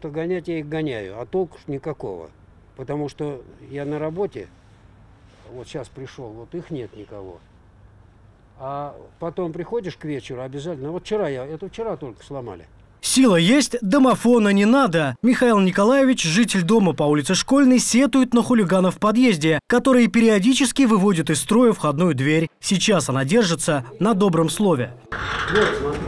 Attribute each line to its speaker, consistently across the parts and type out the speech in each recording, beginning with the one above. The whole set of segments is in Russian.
Speaker 1: То гонять я их гоняю, а толку никакого. Потому что я на работе, вот сейчас пришел, вот их нет никого. А потом приходишь к вечеру обязательно. Вот вчера я, это вчера только сломали.
Speaker 2: Сила есть, домофона не надо. Михаил Николаевич, житель дома по улице Школьной, сетует на хулиганов в подъезде, которые периодически выводят из строя входную дверь. Сейчас она держится на добром слове.
Speaker 1: Вот, смотри.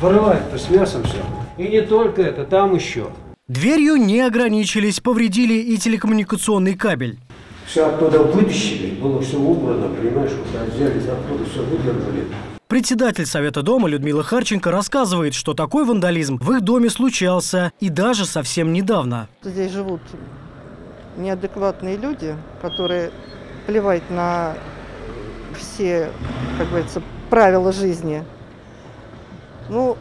Speaker 1: Вырывает-то с мясом все. И не только это, там еще.
Speaker 2: Дверью не ограничились, повредили и телекоммуникационный кабель.
Speaker 1: Все оттуда вытащили, было все убрано, понимаешь, вот взялись оттуда, все выдернули.
Speaker 2: Председатель Совета дома Людмила Харченко рассказывает, что такой вандализм в их доме случался и даже совсем недавно.
Speaker 3: Здесь живут неадекватные люди, которые плевать на все, как говорится, правила жизни. Ну,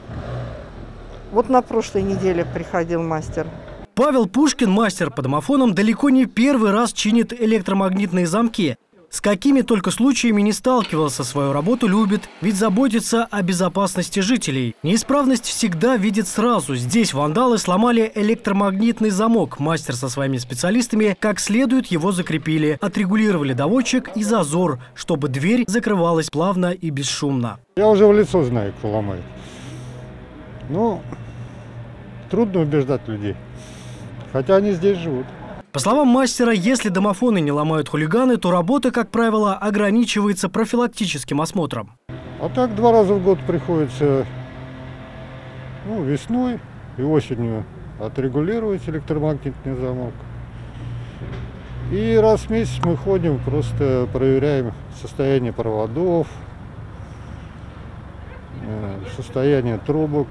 Speaker 3: вот на прошлой неделе приходил мастер.
Speaker 2: Павел Пушкин, мастер по домофонам, далеко не первый раз чинит электромагнитные замки. С какими только случаями не сталкивался, свою работу любит, ведь заботится о безопасности жителей. Неисправность всегда видит сразу. Здесь вандалы сломали электромагнитный замок. Мастер со своими специалистами как следует его закрепили. Отрегулировали доводчик и зазор, чтобы дверь закрывалась плавно и бесшумно.
Speaker 4: Я уже в лицо знаю, кто ломает. Ну, трудно убеждать людей. Хотя они здесь живут.
Speaker 2: По словам мастера, если домофоны не ломают хулиганы, то работа, как правило, ограничивается профилактическим осмотром.
Speaker 4: А так два раза в год приходится ну, весной и осенью отрегулировать электромагнитный замок. И раз в месяц мы ходим, просто проверяем состояние проводов, э, состояние трубок,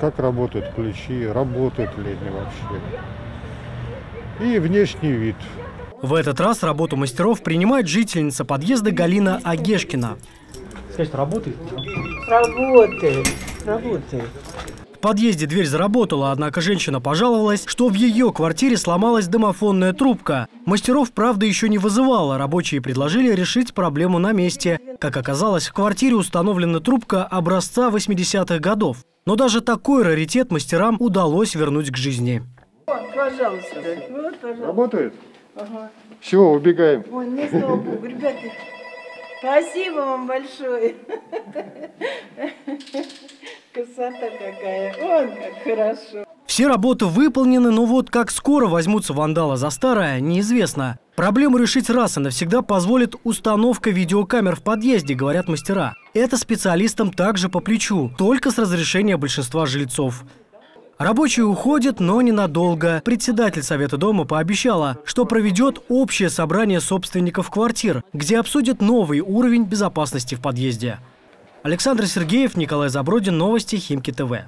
Speaker 4: как работают ключи, работают ли они вообще и внешний вид.
Speaker 2: В этот раз работу мастеров принимает жительница подъезда Галина Агешкина.
Speaker 5: Скажите, работает?
Speaker 6: Работает, работает.
Speaker 2: В подъезде дверь заработала, однако женщина пожаловалась, что в ее квартире сломалась домофонная трубка. Мастеров, правда, еще не вызывала. Рабочие предложили решить проблему на месте. Как оказалось, в квартире установлена трубка образца 80-х годов. Но даже такой раритет мастерам удалось вернуть к жизни.
Speaker 6: Вот, пожалуйста. Вот, пожалуйста.
Speaker 4: Работает?
Speaker 6: Ага.
Speaker 4: Все, убегаем.
Speaker 6: Ой, не слава богу. Ребята, спасибо вам большое. Красота какая. Ой, как хорошо.
Speaker 2: Все работы выполнены, но вот как скоро возьмутся вандалы за старое, неизвестно. Проблему решить раз и навсегда позволит установка видеокамер в подъезде, говорят мастера. Это специалистам также по плечу, только с разрешения большинства жильцов. Рабочие уходят, но ненадолго. Председатель Совета дома пообещала, что проведет общее собрание собственников квартир, где обсудят новый уровень безопасности в подъезде. Александр Сергеев, Николай Забродин, Новости Химки ТВ.